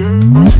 Yeah.